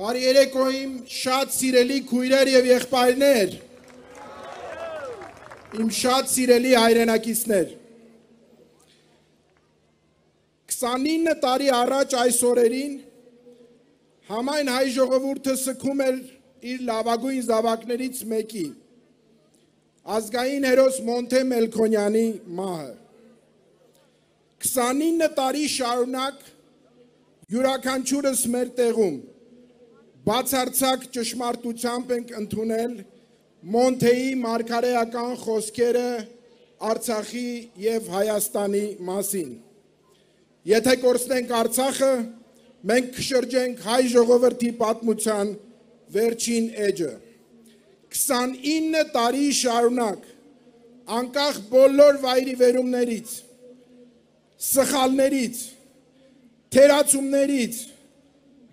Բարի երեկո իմ շատ սիրելի քույրեր եւ եղբայրներ։ Իմ շատ սիրելի հայրենակիցներ։ 29 տարի առաջ այս օրերին համայն հայ ժողովուրդը սքում էր իր լավագույն զավակներից մեկի ազգային հերոս Մոնթե Մելքոնյանի մահը 29 տարի շարունակ յուրաքանչյուրս մեր տեղում բացարձակ ճշմարտությամբ ենք ընդունել Մոնթեի մարգարեական խոսքերը Արցախի եւ Հայաստանի մասին։ Եթե կորցնենք Արցախը, մենք կշրջենք հայ ժողովրդի պատմության վերջին էջը։ 29 տարի շարունակ անկախ բոլոր վայրի վերումներից, սխալներից, թերացումներից,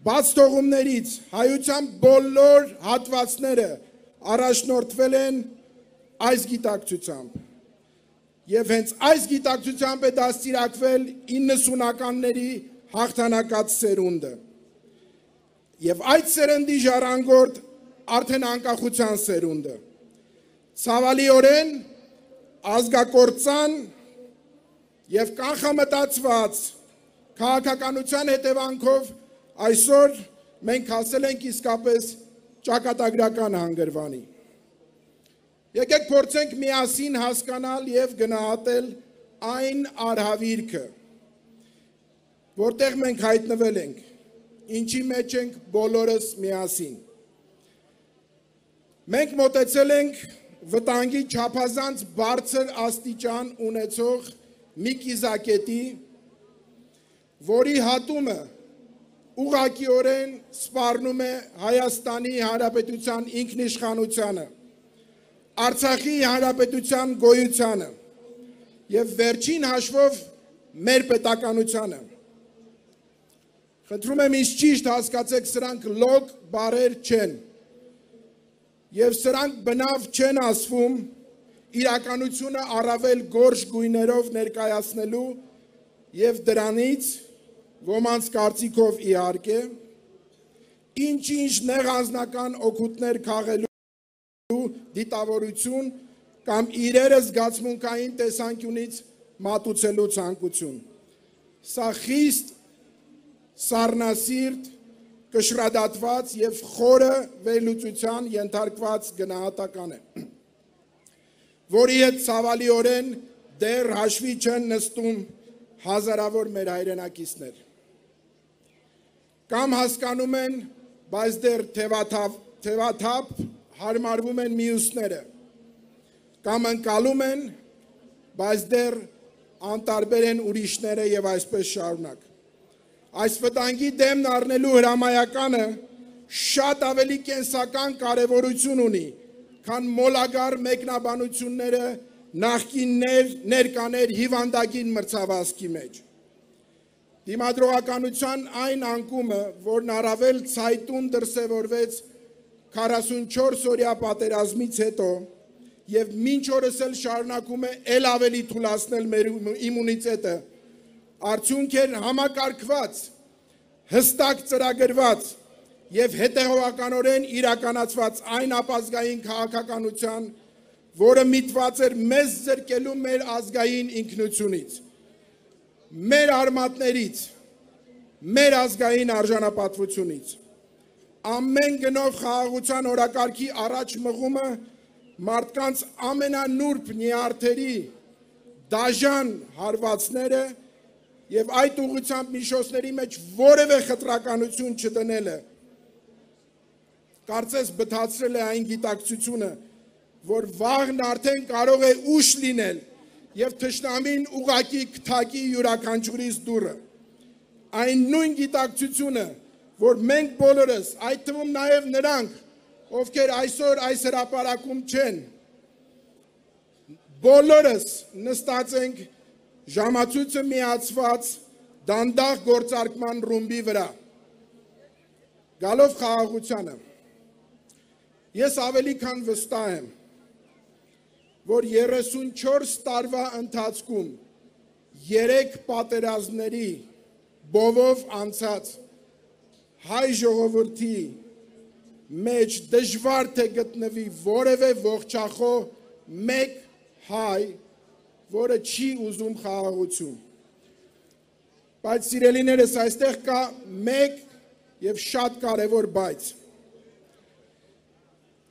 բաց թողումներից հայության բոլոր հատվածները առաջնորդվել են այս գիտակցությամբ։ Եվ հենց այս գիտակցությամբ է դաստիարակվել 90-ականների հաղթանակած սերունդը։ Եվ այդ սերնդի ժառանգորդ արդեն անկախության սերունդը։ Ցավալիորեն ազգակործան եւ կանխամտածված քաղաքականության հետևանքով Այսօր մենք հասել ենք իսկապես ճակատագրական հանգրվանի։ Եկեք փորձենք միասին հասկանալ եւ գնահատել այն արհավիրքը, որտեղ մենք հայտնվել ենք, ինչի մեջ ենք բոլորս միասին։ Մենք մտածել ենք վտանգի չափազանց բարձր աստիճան ունեցող մի կիզակետի, որի հատումը ուղակիորեն սպառնում է Հայաստանի Հանրապետության ինքնիշխանությանը, Արցախի Հանրապետության գոյությանը եւ վերջին հաշվով մեր պետականությանը։ Խնդրում եմ ինձ ճիշտ հասկացեք, սրանք լոգ բարեր չեն։ Եվ սրանք բնավ չեն ասվում իրականությունը առավել գորշ գույներով ներկայացնելու եւ դրանից ոմանց կարծիքով իհարկե, ինչ-ինչ նեղ անձնական օգուտներ քաղելու դիտավորություն կամ իրերը զգացմունքային տեսանկյունից մատուցելու ցանկություն։ Սա խիստ սառնասիրտ կշռադատված եւ խորը վերլուծության ենթարկված գնահատական է որի հետ ցավալիորեն դեռ հաշվի չեն նստում հազարավոր մեր հայրենակիցներ կամ հասկանում են, բայց դեռ թևաթափ թևաթափ հարմարվում են մյուսները կամ ընկալում են, բայց դեռ անտարբեր են ուրիշները եւ այսպես շարունակ։ Այս վտանգի դեմն առնելու հրամայականը շատ ավելի կենսական կարևորություն ունի, քան մոլագար մեկնաբանությունները նախկիններ, ներկաներ հիվանդագին մրցավազքի մեջ։ Դիմադրողականության այն անկումը, որն առավել ցայտուն դրսևորվեց 44 օրյա պատերազմից հետո եւ մինչ օրս էլ շարունակում է ել ավելի թուլացնել մեր իմունիտետը, արդյունք էր համակարգված, հստակ ծրագրված եւ հետեւողականորեն իրականացված այն ապազգային քաղաքականության, որը միտված էր մեզ զրկելու մեր ազգային ինքնությունից մեր արմատներից, մեր ազգային արժանապատվությունից։ Ամեն գնով խաղաղության օրակարգի առաջ մղումը մարդկանց ամենանուրբ նյարդերի դաժան հարվածները եւ այդ ուղղությամբ միշոսների մեջ որևէ խտրականություն չդնելը կարծես բթացրել է այն գիտակցությունը, որ վաղն արդեն կարող է ուշ լինել եւ թշնամին ուղակի կթակի յուրաքանչյուրից դուրը։ Այն նույն գիտակցությունը, որ մենք բոլորս, այդ թվում նաեւ նրանք, ովքեր այսօր այս հրապարակում չեն, բոլորս նստած ենք ժամացույցը միացված դանդաղ գործարկման ռումբի վրա։ Գալով խաղաղությանը։ Ես ավելի քան վստահ եմ, որ 34 տարվա ընթացքում 3 պատերազմների բովով անցած հայ ժողովրդի մեջ դժվար թե գտնվի որևէ ողջախո մեկ հայ, որը չի ուզում խաղաղություն։ Բայց սիրելիներս, այստեղ կա մեկ եւ շատ կարևոր բայց։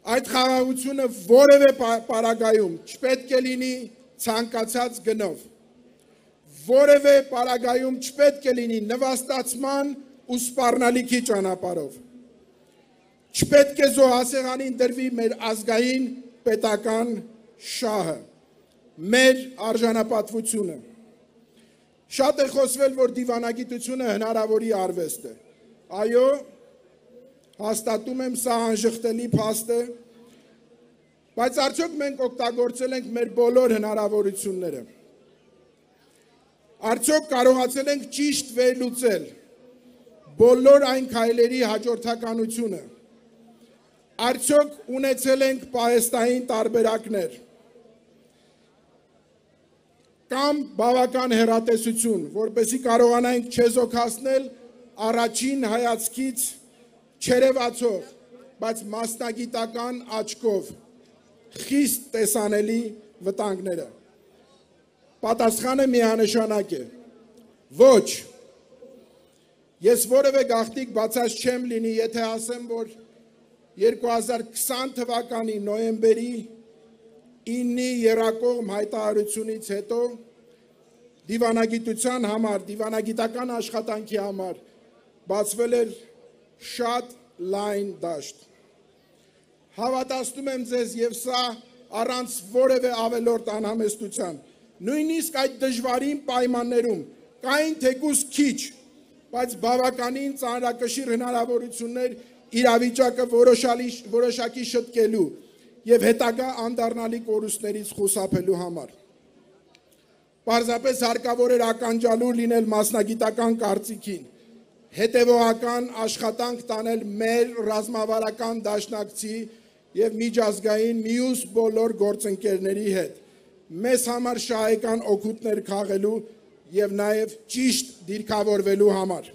Այդ խաղաղությունը որևէ պարագայում չպետք է լինի ցանկացած գնով։ Որևէ պարագայում չպետք է լինի նվաստացման ու սպառնալիքի ճանապարհով Չպետք է զոհասեղանին դրվի մեր ազգային պետական շահը, մեր արժանապատվությունը։ Շատ է խոսվել, որ դիվանագիտությունը հնարավորի արվեստ է։ Այո, հաստատում եմ, սա անժխտելի փաստ է, բայց արդյոք մենք օգտագործել ենք մեր բոլոր հնարավորությունները։ Արդյոք կարողացել ենք ճիշտ վերլուծել բոլոր այն քայլերի հաջորդականությունը Արդյոք ունեցել ենք պահեստային տարբերակներ կամ բավական հերատեսություն, որպեսի կարողանանք չեզոքացնել առաջին հայացքից չերևացող, բայց մասնագիտական աչքով խիստ տեսանելի վտանգները։ Պատասխանը միանշանակ է։ Ոչ։ Ես որևէ գաղտնիք բացած չեմ լինի, եթե ասեմ, որ 2020 թվականի նոյեմբերի 9-ի երակողմ հայտարարությունից հետո դիվանագիտության համար, դիվանագիտական աշխատանքի համար բացվել էր շատ լայն դաշտ։ Հավատացնում եմ ձեզ եւ սա առանց որևէ ավելորդ անհամեստության։ Նույնիսկ այդ դժվարին պայմաններում կային թեկուս քիչ, բայց բավականին ծանրակշիռ հնարավորություններ իրավիճակը որոշալի որոշակի շտկելու եւ հետագա անդառնալի կորուստներից խուսափելու համար։ Պարզապես հարկավոր էր ականջալուր լինել մասնագիտական կարծիքին, հետևողական աշխատանք տանել մեր ռազմավարական դաշնակցի եւ միջազգային միուս բոլոր գործընկերների հետ։ Մեզ համար շահեկան օգուտներ քաղելու եւ նաեւ ճիշտ դիրքավորվելու համար։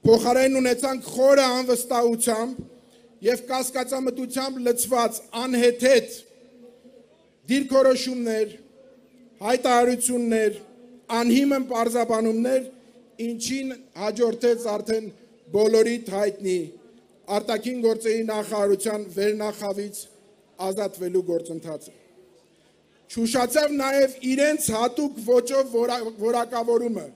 Փոխարեն ունեցանք խորը անվստահությամբ եւ կասկածամտությամբ լցված անհեթեթ դիրքորոշումներ, հայտարարություններ, անհիմն պարզաբանումներ, ինչին հաջորդեց արդեն բոլորիդ հայտնի արտաքին գործերի նախարարության վերնախավից ազատվելու գործընթացը։ Շուշացավ նաև իրենց հատուկ ոճով որակավորումը,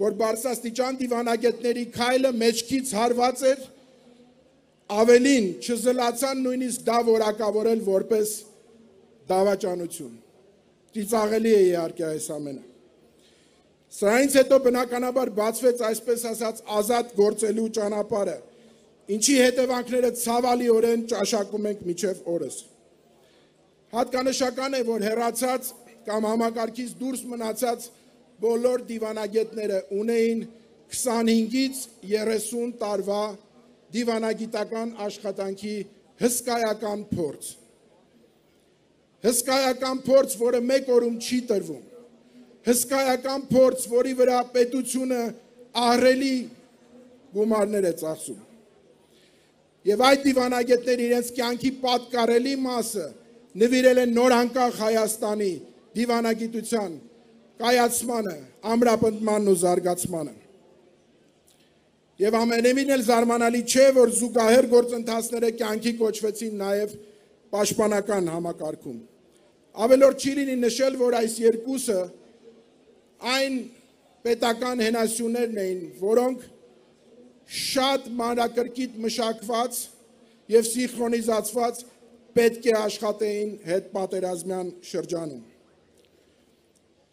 որ Բարսաստիճան դիվանագետների քայլը մեջքից հարված էր, ավելին չզլացան նույնիսկ դա որակավորել որպես դավաճանություն։ Ծիծաղելի է իհարկե այս ամենը։ Սրանից հետո բնականաբար բացվեց այսպես ասած ազատ գործելու ճանապարհը, ինչի հետևանքները ցավալիորեն ճաշակում ենք միջև օրս։ Հատկանշական է, որ հերացած կամ համակարգից դուրս մնացած բոլոր դիվանագետները ունեին 25-ից 30 տարվա դիվանագիտական աշխատանքի հսկայական փորձ։ Հսկայական փորձ, որը մեկ օրում չի տրվում։ Հսկայական փորձ, որի վրա պետությունը ահրելի գումարներ է ծախսում։ Եվ այդ դիվանագետները իրենց կյանքի պատկառելի մասը նվիրել են նոր անկախ Հայաստանի դիվանագիտության կայացմանը, ամրապնդմանն ու զարգացմանը։ Եվ ամենևին էլ զարմանալի չէ, որ զուգահեռ գործընթացները կյանքի կոչվեցին նաև պաշտպանական համակարգում։ Ավելորդ չի լինի նշել, որ այս երկուսը այն պետական հենասյուններն էին, որոնք շատ մանրակրկիտ մշակված եւ սինխրոնիզացված պետք է աշխատեին հետ պատերազմյան շրջանում։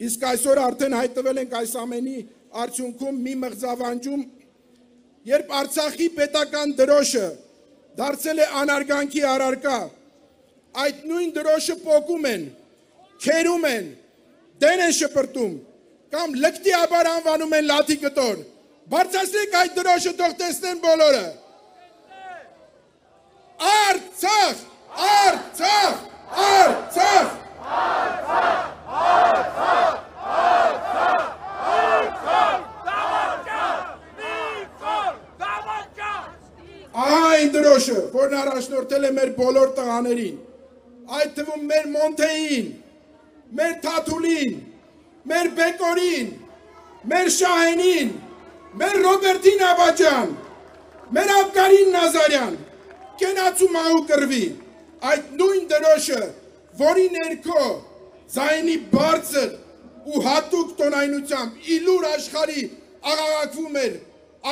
Իսկ այսօր արդեն հայտնվել ենք այս ամենի արդյունքում մի մղձավանջում, երբ Արցախի պետական դրոշը դարձել է անարգանքի առարկա, այդ նույն դրոշը փոկում են, քերում են, դեն են շպրտում կամ լկտի աբար անվանում են լաթի կտոր։ Բարձրացրեք այդ դրոշը, թող տեսնեն բոլորը։ Արցախ, Արցախ, Արցախ, Արցախ, Արցախ, Արցախ, Արցախ, Այն դրոշը, որն առաջնորդել է մեր բոլոր տղաներին, այդ թվում մեր Մոնթեին, մեր Թաթուլին, մեր Բեկորին, մեր Շահենին, մեր Ռոբերտին Աբաջան, մեր Աբկարին Նազարյան, կենացու մահու կրվի, այդ նույն դրոշը, որի ներքո զայնի բարձր ու հատուկ տոնայնությամբ իլուր աշխարի աղաղակվում էր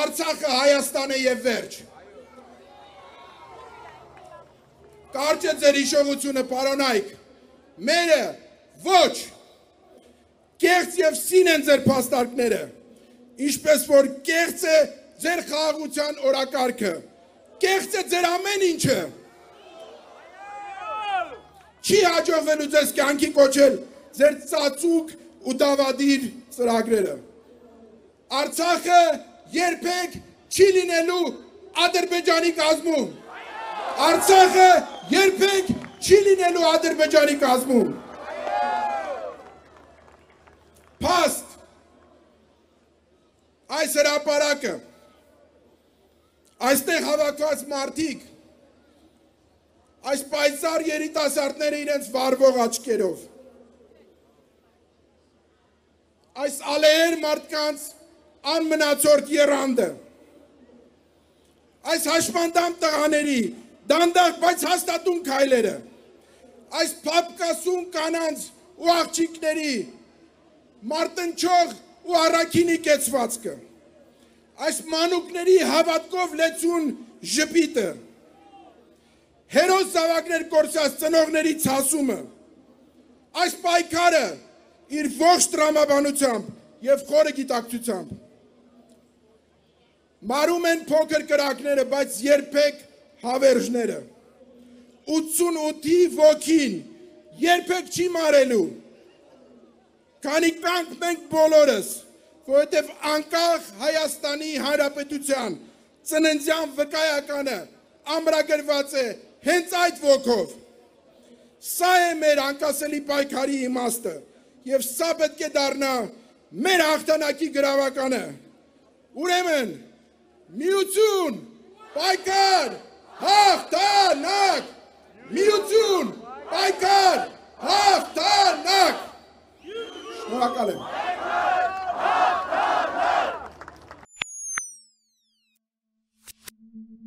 Արցախը Հայաստան է եւ վերջ։ Կարճ է ձեր հիշողությունը, պարոնայք։ Մերը ոչ կեղծ եւ սին են ձեր փաստարկները, ինչպես որ կեղծ է ձեր խաղաղության օրակարգը, կեղծ է ձեր ամեն ինչը։ Չի հաջողվելու ձեզ կյանքի կոչել ձեր ծածուկ ու դավադիր ծրագրերը։ Արցախը երբեք չի լինելու Ադրբեջանի կազմում։ Արցախը երբեք չի լինելու Ադրբեջանի կազմում։ Փաստ այս հրապարակը այստեղ հավաքված մարդիկ այս պայծառ երիտասարդները իրենց վարվող աչքերով այս ալեեր մարդկանց անմնացորդ երանդը այս հաշմանդամ տղաների դանդաղ բայց հաստատուն քայլերը այս փապկասուն կանանց ու աղջիկների մարտնչող ու առաքինի կեցվածքը այս մանուկների հավատքով լեցուն ժպիտը հերոս զավակներ կորցած ծնողների ցասումը այս պայքարը իր ողջ տրամաբանությամբ եւ խորը գիտակցությամբ մարում են փոքր կրակները, բայց երբեք հավերժները 88-ի ոգին երբեք չի մարելու Քանի կանք մենք բոլորս, որովհետև անկախ Հայաստանի Հանրապետության ծննդյան վկայականը ամրագրված է հենց այդ ոգով։ Սա է մեր անկասելի պայքարի իմաստը եւ սա պետք է դառնա մեր հաղթանակի գրավականը։ Ուրեմն միություն, պայքար, հաղթանակ, միություն, պայքար, հաղթանակ։ Rock Island. Rock Island.